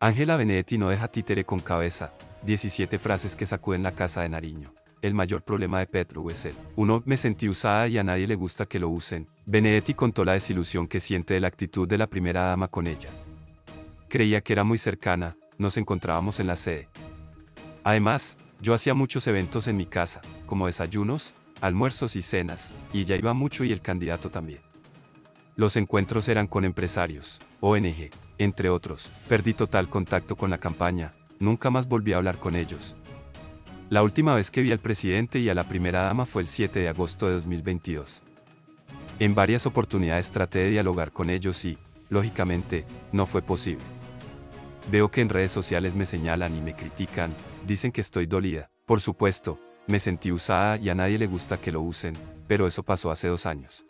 Ángela Benedetti no deja títere con cabeza. 17 frases que sacuden la casa de Nariño. El mayor problema de Petro es el 1. Me sentí usada y a nadie le gusta que lo usen. Benedetti contó la desilusión que siente de la actitud de la primera dama con ella. Creía que era muy cercana, nos encontrábamos en la sede. Además, yo hacía muchos eventos en mi casa, como desayunos, almuerzos y cenas, y ella iba mucho y el candidato también. Los encuentros eran con empresarios, ONG, entre otros. Perdí total contacto con la campaña, nunca más volví a hablar con ellos. La última vez que vi al presidente y a la primera dama fue el 7 de agosto de 2022. En varias oportunidades traté de dialogar con ellos y, lógicamente, no fue posible. Veo que en redes sociales me señalan y me critican, dicen que estoy dolida. Por supuesto, me sentí usada y a nadie le gusta que lo usen, pero eso pasó hace dos años.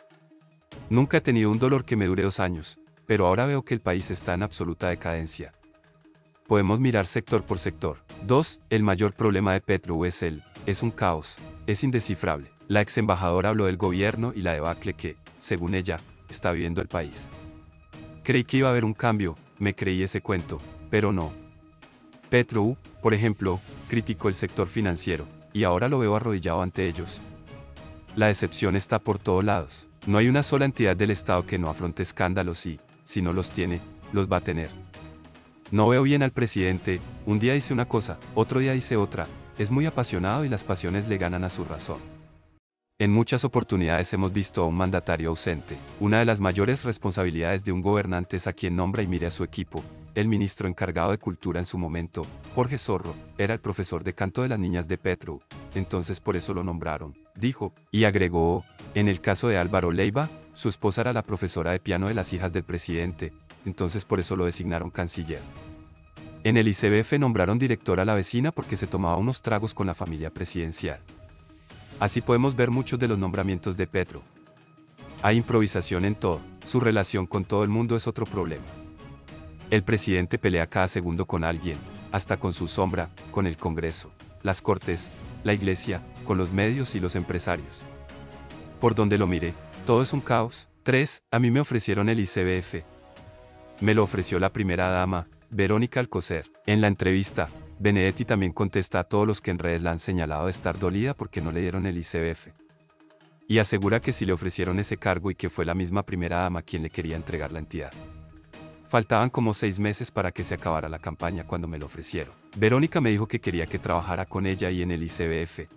Nunca he tenido un dolor que me dure dos años, pero ahora veo que el país está en absoluta decadencia. Podemos mirar sector por sector. 2. El mayor problema de Petro es el, es un caos, es indescifrable. La ex embajadora habló del gobierno y la debacle que, según ella, está viviendo el país. Creí que iba a haber un cambio, me creí ese cuento, pero no. Petro, por ejemplo, criticó el sector financiero, y ahora lo veo arrodillado ante ellos. La decepción está por todos lados. No hay una sola entidad del Estado que no afronte escándalos y, si no los tiene, los va a tener. No veo bien al presidente, un día dice una cosa, otro día dice otra, es muy apasionado y las pasiones le ganan a su razón. En muchas oportunidades hemos visto a un mandatario ausente. Una de las mayores responsabilidades de un gobernante es a quien nombra y mire a su equipo, el ministro encargado de Cultura en su momento, Jorge Zorro, era el profesor de canto de las niñas de Petro, entonces por eso lo nombraron, dijo, y agregó, en el caso de Álvaro Leiva, su esposa era la profesora de piano de las hijas del presidente, entonces por eso lo designaron canciller. En el ICBF nombraron director a la vecina porque se tomaba unos tragos con la familia presidencial. Así podemos ver muchos de los nombramientos de Petro. Hay improvisación en todo, su relación con todo el mundo es otro problema. El presidente pelea cada segundo con alguien, hasta con su sombra, con el Congreso, las Cortes, la Iglesia, con los medios y los empresarios. Por donde lo mire, todo es un caos. 3. A mí me ofrecieron el ICBF. Me lo ofreció la primera dama, Verónica Alcocer. En la entrevista, Benedetti también contesta a todos los que en redes la han señalado de estar dolida porque no le dieron el ICBF. Y asegura que si le ofrecieron ese cargo y que fue la misma primera dama quien le quería entregar la entidad. Faltaban como seis meses para que se acabara la campaña cuando me lo ofrecieron. Verónica me dijo que quería que trabajara con ella y en el ICBF.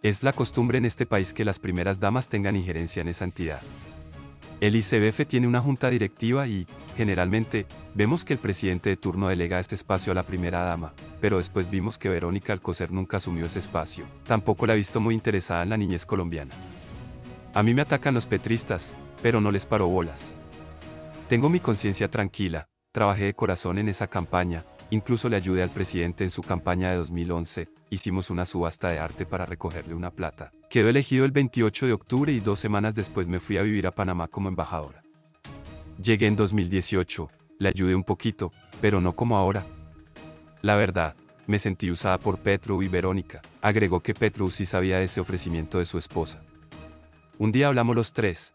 Es la costumbre en este país que las primeras damas tengan injerencia en esa entidad. El ICBF tiene una junta directiva y, generalmente, vemos que el presidente de turno delega este espacio a la primera dama, pero después vimos que Verónica Alcocer nunca asumió ese espacio. Tampoco la he visto muy interesada en la niñez colombiana. A mí me atacan los petristas, pero no les paro bolas. Tengo mi conciencia tranquila, trabajé de corazón en esa campaña, incluso le ayudé al presidente en su campaña de 2011, hicimos una subasta de arte para recogerle una plata. Quedó elegido el 28 de octubre y dos semanas después me fui a vivir a Panamá como embajadora. Llegué en 2018, le ayudé un poquito, pero no como ahora. La verdad, me sentí usada por Petro y Verónica. Agregó que Petro sí sabía de ese ofrecimiento de su esposa. Un día hablamos los tres.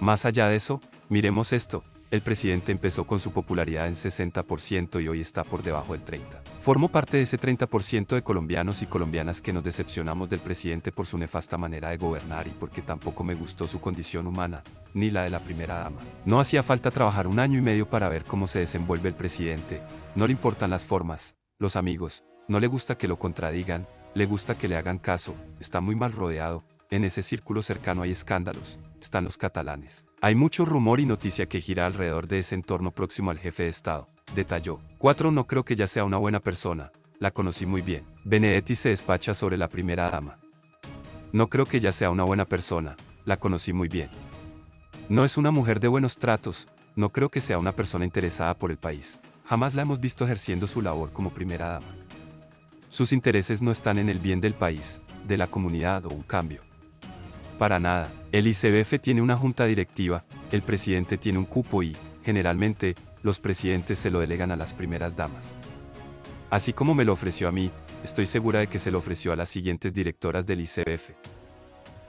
Más allá de eso, Miremos esto, el presidente empezó con su popularidad en 60% y hoy está por debajo del 30%. Formo parte de ese 30% de colombianos y colombianas que nos decepcionamos del presidente por su nefasta manera de gobernar y porque tampoco me gustó su condición humana, ni la de la primera dama. No hacía falta trabajar un año y medio para ver cómo se desenvuelve el presidente, no le importan las formas, los amigos, no le gusta que lo contradigan, le gusta que le hagan caso, está muy mal rodeado, en ese círculo cercano hay escándalos, están los catalanes. Hay mucho rumor y noticia que gira alrededor de ese entorno próximo al jefe de Estado, detalló. 4. No creo que ella sea una buena persona, la conocí muy bien. Benedetti se despacha sobre la primera dama. No creo que ella sea una buena persona, la conocí muy bien. No es una mujer de buenos tratos, no creo que sea una persona interesada por el país. Jamás la hemos visto ejerciendo su labor como primera dama. Sus intereses no están en el bien del país, de la comunidad o un cambio. Para nada. El ICBF tiene una junta directiva, el presidente tiene un cupo y, generalmente, los presidentes se lo delegan a las primeras damas. Así como me lo ofreció a mí, estoy segura de que se lo ofreció a las siguientes directoras del ICBF.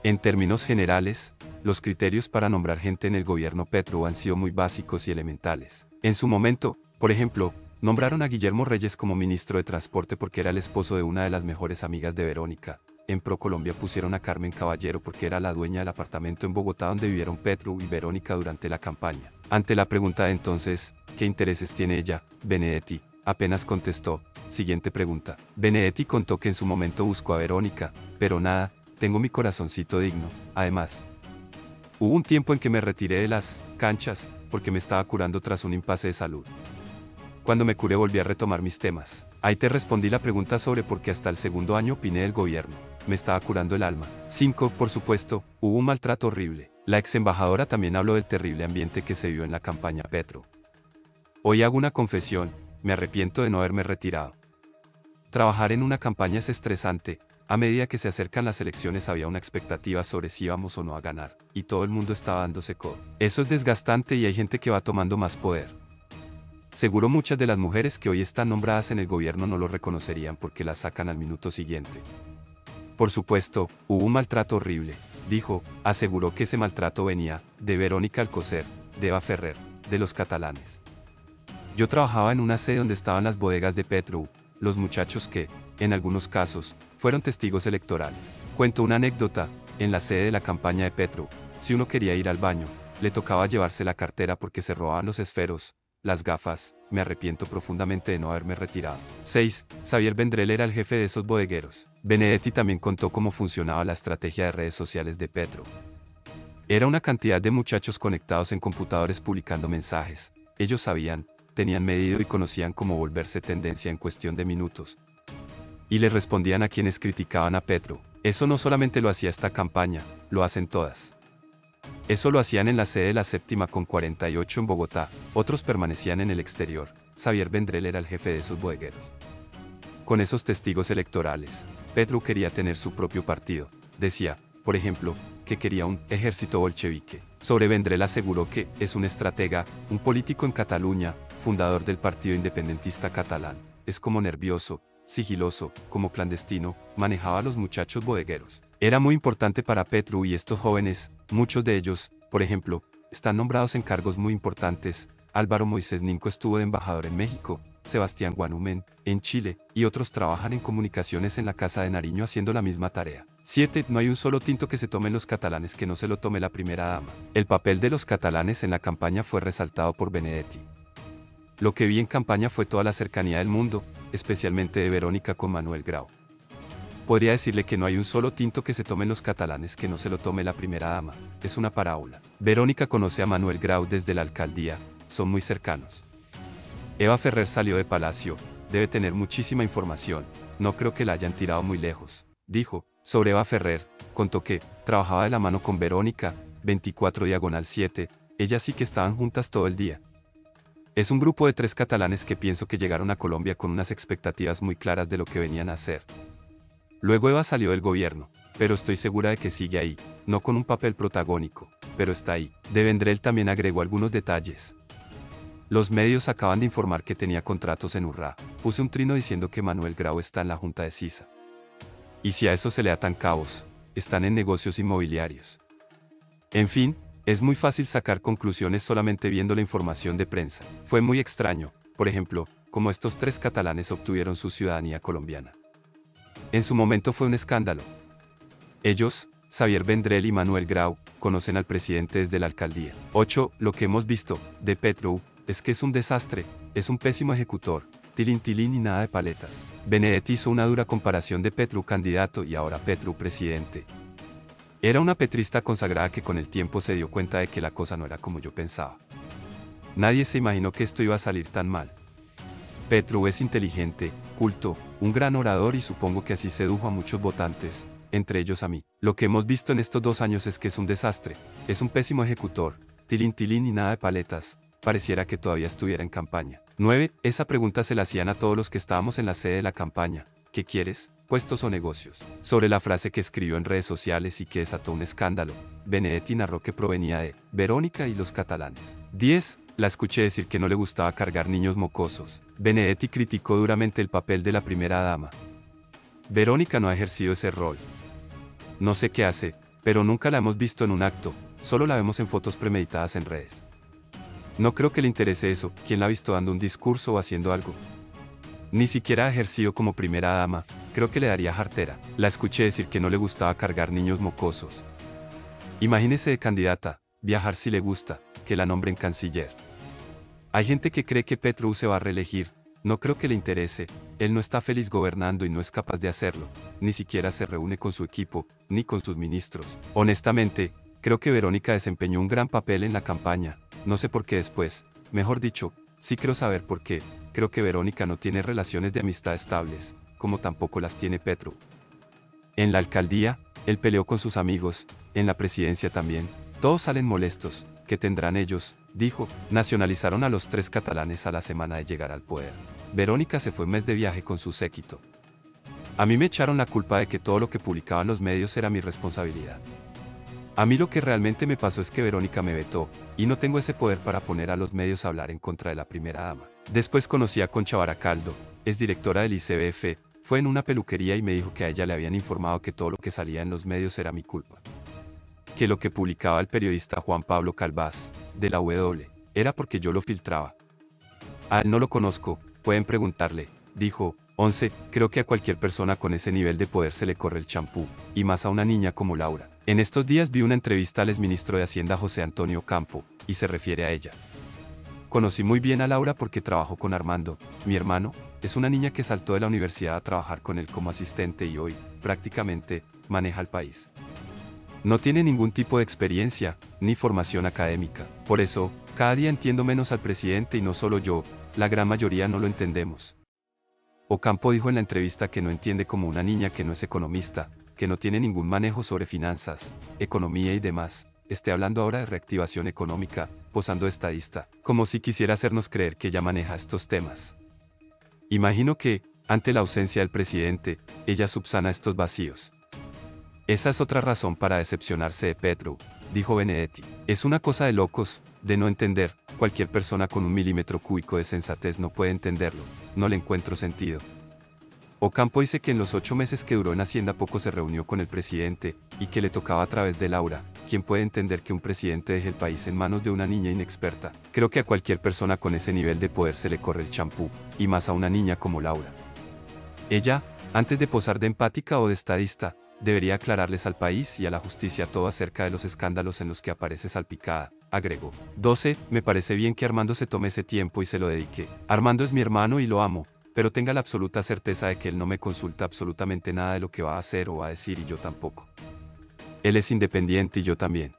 En términos generales, los criterios para nombrar gente en el gobierno Petro han sido muy básicos y elementales. En su momento, por ejemplo, Nombraron a Guillermo Reyes como ministro de Transporte porque era el esposo de una de las mejores amigas de Verónica. En ProColombia pusieron a Carmen Caballero porque era la dueña del apartamento en Bogotá donde vivieron Petro y Verónica durante la campaña. Ante la pregunta de entonces, ¿qué intereses tiene ella? Benedetti apenas contestó. Siguiente pregunta. Benedetti contó que en su momento buscó a Verónica, pero nada, tengo mi corazoncito digno. Además, hubo un tiempo en que me retiré de las canchas, porque me estaba curando tras un impasse de salud. Cuando me curé volví a retomar mis temas. Ahí te respondí la pregunta sobre por qué hasta el segundo año opiné del gobierno. Me estaba curando el alma. 5. Por supuesto, hubo un maltrato horrible. La ex embajadora también habló del terrible ambiente que se vio en la campaña Petro. Hoy hago una confesión, me arrepiento de no haberme retirado. Trabajar en una campaña es estresante, a medida que se acercan las elecciones había una expectativa sobre si íbamos o no a ganar, y todo el mundo estaba dándose codo. Eso es desgastante y hay gente que va tomando más poder. Seguro muchas de las mujeres que hoy están nombradas en el gobierno no lo reconocerían porque las sacan al minuto siguiente. Por supuesto, hubo un maltrato horrible, dijo, aseguró que ese maltrato venía de Verónica Alcocer, de Eva Ferrer, de los catalanes. Yo trabajaba en una sede donde estaban las bodegas de Petro, los muchachos que, en algunos casos, fueron testigos electorales. Cuento una anécdota, en la sede de la campaña de Petro, si uno quería ir al baño, le tocaba llevarse la cartera porque se robaban los esferos, las gafas, me arrepiento profundamente de no haberme retirado. 6. Xavier Vendrell era el jefe de esos bodegueros. Benedetti también contó cómo funcionaba la estrategia de redes sociales de Petro. Era una cantidad de muchachos conectados en computadores publicando mensajes. Ellos sabían, tenían medido y conocían cómo volverse tendencia en cuestión de minutos. Y le respondían a quienes criticaban a Petro. Eso no solamente lo hacía esta campaña, lo hacen todas. Eso lo hacían en la sede de la séptima con 48 en Bogotá, otros permanecían en el exterior. Xavier Vendrell era el jefe de esos bodegueros. Con esos testigos electorales, Petro quería tener su propio partido. Decía, por ejemplo, que quería un ejército bolchevique. Sobre Vendrell aseguró que es un estratega, un político en Cataluña, fundador del Partido Independentista Catalán. Es como nervioso, sigiloso, como clandestino, manejaba a los muchachos bodegueros. Era muy importante para Petru y estos jóvenes, muchos de ellos, por ejemplo, están nombrados en cargos muy importantes. Álvaro Moisés Ninco estuvo de embajador en México, Sebastián Guanumen, en Chile, y otros trabajan en comunicaciones en la Casa de Nariño haciendo la misma tarea. 7. No hay un solo tinto que se tomen los catalanes que no se lo tome la primera dama. El papel de los catalanes en la campaña fue resaltado por Benedetti. Lo que vi en campaña fue toda la cercanía del mundo, especialmente de Verónica con Manuel Grau podría decirle que no hay un solo tinto que se tomen los catalanes que no se lo tome la primera dama. Es una parábola. Verónica conoce a Manuel Grau desde la alcaldía, son muy cercanos. Eva Ferrer salió de Palacio, debe tener muchísima información, no creo que la hayan tirado muy lejos. Dijo, sobre Eva Ferrer, contó que, trabajaba de la mano con Verónica, 24 diagonal 7, ellas sí que estaban juntas todo el día. Es un grupo de tres catalanes que pienso que llegaron a Colombia con unas expectativas muy claras de lo que venían a hacer. Luego Eva salió del gobierno, pero estoy segura de que sigue ahí, no con un papel protagónico, pero está ahí. De Vendrell también agregó algunos detalles. Los medios acaban de informar que tenía contratos en Urra. Puse un trino diciendo que Manuel Grau está en la junta de CISA. Y si a eso se le atan cabos, están en negocios inmobiliarios. En fin, es muy fácil sacar conclusiones solamente viendo la información de prensa. Fue muy extraño, por ejemplo, como estos tres catalanes obtuvieron su ciudadanía colombiana. En su momento fue un escándalo. Ellos, Xavier Vendrell y Manuel Grau, conocen al presidente desde la alcaldía. 8. Lo que hemos visto, de Petro, es que es un desastre, es un pésimo ejecutor, tilín tilín y nada de paletas. Benedetti hizo una dura comparación de Petro candidato y ahora Petro presidente. Era una petrista consagrada que con el tiempo se dio cuenta de que la cosa no era como yo pensaba. Nadie se imaginó que esto iba a salir tan mal. Petro es inteligente, culto, un gran orador y supongo que así sedujo a muchos votantes, entre ellos a mí. Lo que hemos visto en estos dos años es que es un desastre, es un pésimo ejecutor, tilín tilín y nada de paletas, pareciera que todavía estuviera en campaña. 9. Esa pregunta se la hacían a todos los que estábamos en la sede de la campaña. ¿Qué quieres? Puestos o negocios. Sobre la frase que escribió en redes sociales y que desató un escándalo, Benedetti narró que provenía de Verónica y los catalanes. 10. La escuché decir que no le gustaba cargar niños mocosos. Benedetti criticó duramente el papel de la primera dama. Verónica no ha ejercido ese rol. No sé qué hace, pero nunca la hemos visto en un acto, solo la vemos en fotos premeditadas en redes. No creo que le interese eso, ¿quién la ha visto dando un discurso o haciendo algo? Ni siquiera ha ejercido como primera dama, creo que le daría jartera. La escuché decir que no le gustaba cargar niños mocosos. Imagínese de candidata, viajar si le gusta, que la nombren canciller. Hay gente que cree que Petro se va a reelegir, no creo que le interese, él no está feliz gobernando y no es capaz de hacerlo, ni siquiera se reúne con su equipo, ni con sus ministros. Honestamente, creo que Verónica desempeñó un gran papel en la campaña, no sé por qué después, mejor dicho, sí quiero saber por qué, Creo que Verónica no tiene relaciones de amistad estables, como tampoco las tiene Petro. En la alcaldía, él peleó con sus amigos, en la presidencia también. Todos salen molestos, ¿qué tendrán ellos? Dijo, nacionalizaron a los tres catalanes a la semana de llegar al poder. Verónica se fue mes de viaje con su séquito. A mí me echaron la culpa de que todo lo que publicaban los medios era mi responsabilidad. A mí lo que realmente me pasó es que Verónica me vetó, y no tengo ese poder para poner a los medios a hablar en contra de la primera dama. Después conocí a Concha Baracaldo, es directora del ICBF, fue en una peluquería y me dijo que a ella le habían informado que todo lo que salía en los medios era mi culpa. Que lo que publicaba el periodista Juan Pablo Calvás, de la W, era porque yo lo filtraba. A él no lo conozco, pueden preguntarle, dijo, 11. Creo que a cualquier persona con ese nivel de poder se le corre el champú, y más a una niña como Laura. En estos días vi una entrevista al exministro de Hacienda José Antonio Campo, y se refiere a ella. Conocí muy bien a Laura porque trabajó con Armando, mi hermano, es una niña que saltó de la universidad a trabajar con él como asistente y hoy, prácticamente, maneja el país. No tiene ningún tipo de experiencia, ni formación académica. Por eso, cada día entiendo menos al presidente y no solo yo, la gran mayoría no lo entendemos. Ocampo dijo en la entrevista que no entiende como una niña que no es economista, que no tiene ningún manejo sobre finanzas, economía y demás, esté hablando ahora de reactivación económica, posando estadista, como si quisiera hacernos creer que ella maneja estos temas. Imagino que, ante la ausencia del presidente, ella subsana estos vacíos. Esa es otra razón para decepcionarse de Petro, dijo Benedetti. Es una cosa de locos, de no entender, cualquier persona con un milímetro cúbico de sensatez no puede entenderlo, no le encuentro sentido. Ocampo dice que en los ocho meses que duró en Hacienda poco se reunió con el presidente, y que le tocaba a través de Laura, quien puede entender que un presidente deje el país en manos de una niña inexperta. Creo que a cualquier persona con ese nivel de poder se le corre el champú, y más a una niña como Laura. Ella, antes de posar de empática o de estadista, debería aclararles al país y a la justicia todo acerca de los escándalos en los que aparece salpicada, agregó. 12. Me parece bien que Armando se tome ese tiempo y se lo dedique. Armando es mi hermano y lo amo, pero tenga la absoluta certeza de que él no me consulta absolutamente nada de lo que va a hacer o va a decir y yo tampoco. Él es independiente y yo también.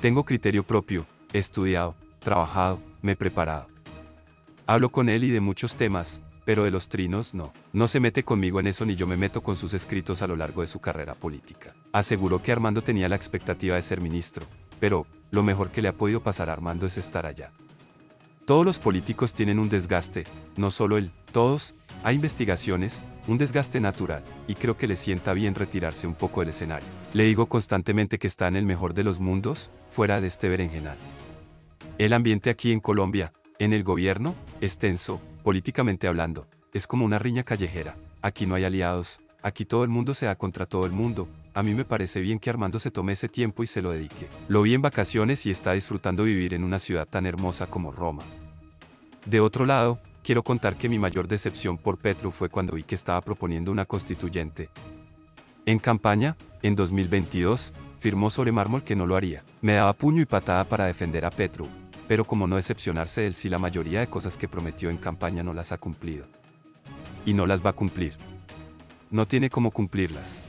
Tengo criterio propio, he estudiado, trabajado, me he preparado. Hablo con él y de muchos temas, pero de los trinos no. No se mete conmigo en eso ni yo me meto con sus escritos a lo largo de su carrera política. Aseguró que Armando tenía la expectativa de ser ministro, pero, lo mejor que le ha podido pasar a Armando es estar allá. Todos los políticos tienen un desgaste, no solo él, todos, hay investigaciones, un desgaste natural, y creo que le sienta bien retirarse un poco del escenario. Le digo constantemente que está en el mejor de los mundos, fuera de este berenjenal. El ambiente aquí en Colombia, en el gobierno, es tenso, políticamente hablando, es como una riña callejera, aquí no hay aliados, aquí todo el mundo se da contra todo el mundo, a mí me parece bien que Armando se tome ese tiempo y se lo dedique. Lo vi en vacaciones y está disfrutando vivir en una ciudad tan hermosa como Roma. De otro lado, quiero contar que mi mayor decepción por Petro fue cuando vi que estaba proponiendo una constituyente. En campaña, en 2022, firmó sobre mármol que no lo haría. Me daba puño y patada para defender a Petro, pero como no decepcionarse de él si la mayoría de cosas que prometió en campaña no las ha cumplido. Y no las va a cumplir. No tiene cómo cumplirlas.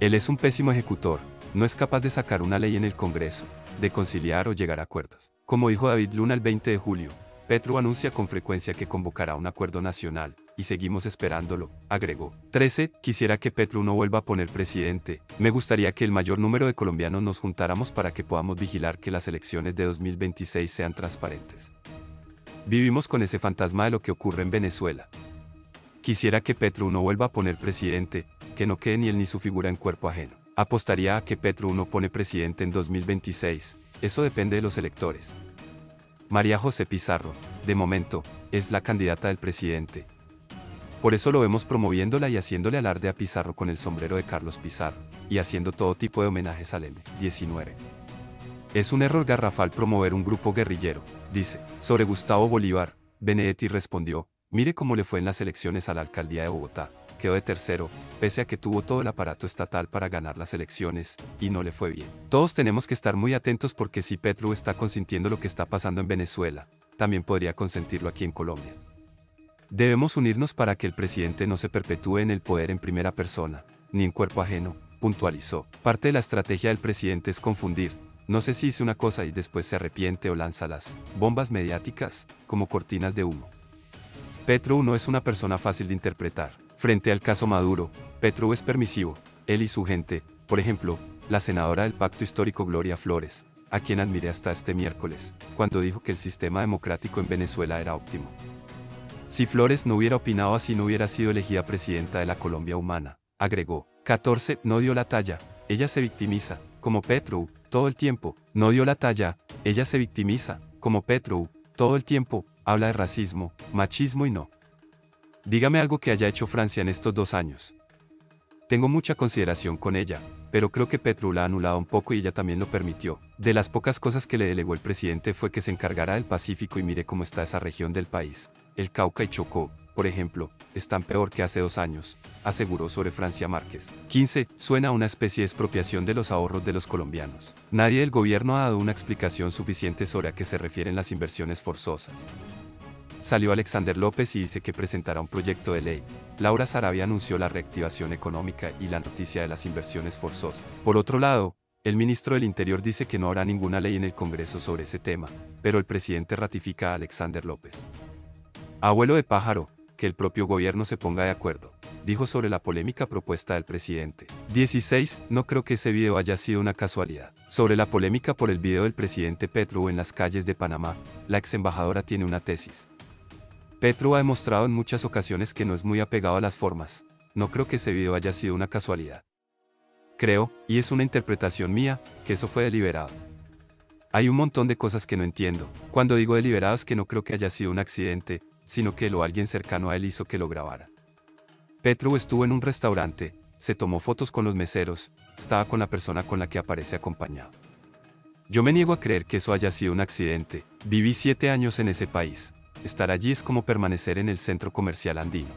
Él es un pésimo ejecutor, no es capaz de sacar una ley en el Congreso, de conciliar o llegar a acuerdos. Como dijo David Luna el 20 de julio, Petro anuncia con frecuencia que convocará un acuerdo nacional, y seguimos esperándolo, agregó. 13. Quisiera que Petro no vuelva a poner presidente. Me gustaría que el mayor número de colombianos nos juntáramos para que podamos vigilar que las elecciones de 2026 sean transparentes. Vivimos con ese fantasma de lo que ocurre en Venezuela. Quisiera que Petro no vuelva a poner presidente, que no quede ni él ni su figura en cuerpo ajeno. Apostaría a que Petro no pone presidente en 2026, eso depende de los electores. María José Pizarro, de momento, es la candidata del presidente. Por eso lo vemos promoviéndola y haciéndole alarde a Pizarro con el sombrero de Carlos Pizarro, y haciendo todo tipo de homenajes al M19. Es un error garrafal promover un grupo guerrillero, dice, sobre Gustavo Bolívar, Benedetti respondió, mire cómo le fue en las elecciones a la alcaldía de Bogotá, de tercero, pese a que tuvo todo el aparato estatal para ganar las elecciones, y no le fue bien. Todos tenemos que estar muy atentos porque si Petro está consintiendo lo que está pasando en Venezuela, también podría consentirlo aquí en Colombia. Debemos unirnos para que el presidente no se perpetúe en el poder en primera persona, ni en cuerpo ajeno, puntualizó. Parte de la estrategia del presidente es confundir, no sé si hice una cosa y después se arrepiente o lanza las bombas mediáticas, como cortinas de humo. Petro no es una persona fácil de interpretar. Frente al caso Maduro, Petro es permisivo, él y su gente, por ejemplo, la senadora del pacto histórico Gloria Flores, a quien admiré hasta este miércoles, cuando dijo que el sistema democrático en Venezuela era óptimo. Si Flores no hubiera opinado así no hubiera sido elegida presidenta de la Colombia humana, agregó. 14. No dio la talla, ella se victimiza, como Petro, todo el tiempo, no dio la talla, ella se victimiza, como Petro, todo el tiempo, habla de racismo, machismo y no. Dígame algo que haya hecho Francia en estos dos años. Tengo mucha consideración con ella, pero creo que Petru la ha anulado un poco y ella también lo permitió. De las pocas cosas que le delegó el presidente fue que se encargara del Pacífico y mire cómo está esa región del país. El Cauca y Chocó, por ejemplo, están peor que hace dos años, aseguró sobre Francia Márquez. 15. Suena a una especie de expropiación de los ahorros de los colombianos. Nadie del gobierno ha dado una explicación suficiente sobre a qué se refieren las inversiones forzosas salió Alexander López y dice que presentará un proyecto de ley. Laura Sarabia anunció la reactivación económica y la noticia de las inversiones forzosas. Por otro lado, el ministro del Interior dice que no habrá ninguna ley en el Congreso sobre ese tema, pero el presidente ratifica a Alexander López. Abuelo de pájaro, que el propio gobierno se ponga de acuerdo, dijo sobre la polémica propuesta del presidente. 16. No creo que ese video haya sido una casualidad. Sobre la polémica por el video del presidente Petro en las calles de Panamá, la ex embajadora tiene una tesis. Petro ha demostrado en muchas ocasiones que no es muy apegado a las formas. No creo que ese video haya sido una casualidad. Creo, y es una interpretación mía, que eso fue deliberado. Hay un montón de cosas que no entiendo. Cuando digo deliberado es que no creo que haya sido un accidente, sino que lo alguien cercano a él hizo que lo grabara. Petro estuvo en un restaurante, se tomó fotos con los meseros, estaba con la persona con la que aparece acompañado. Yo me niego a creer que eso haya sido un accidente, viví siete años en ese país, estar allí es como permanecer en el centro comercial andino.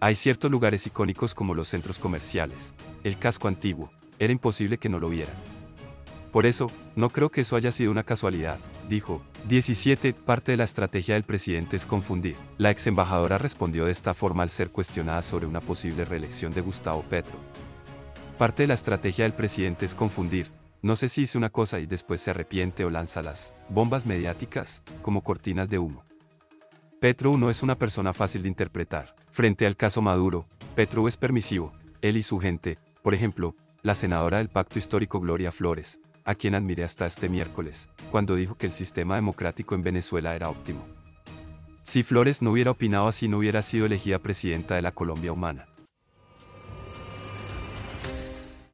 Hay ciertos lugares icónicos como los centros comerciales, el casco antiguo, era imposible que no lo vieran. Por eso, no creo que eso haya sido una casualidad, dijo. 17. Parte de la estrategia del presidente es confundir. La ex embajadora respondió de esta forma al ser cuestionada sobre una posible reelección de Gustavo Petro. Parte de la estrategia del presidente es confundir. No sé si hice una cosa y después se arrepiente o lanza las bombas mediáticas, como cortinas de humo. Petro no es una persona fácil de interpretar. Frente al caso Maduro, Petro es permisivo, él y su gente, por ejemplo, la senadora del pacto histórico Gloria Flores, a quien admiré hasta este miércoles, cuando dijo que el sistema democrático en Venezuela era óptimo. Si Flores no hubiera opinado así no hubiera sido elegida presidenta de la Colombia humana.